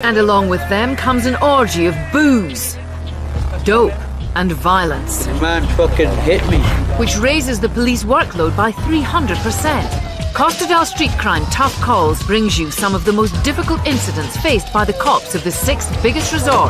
And along with them comes an orgy of booze, dope, and violence. The man fucking hit me. Which raises the police workload by 300%. Costa del Street Crime Tough Calls brings you some of the most difficult incidents faced by the cops of the sixth biggest resort.